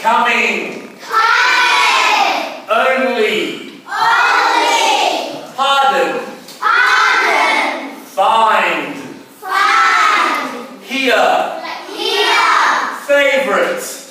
Coming. Coming. Only. Only. Pardon. Pardon. Find. Find. Here. Here. Favorite.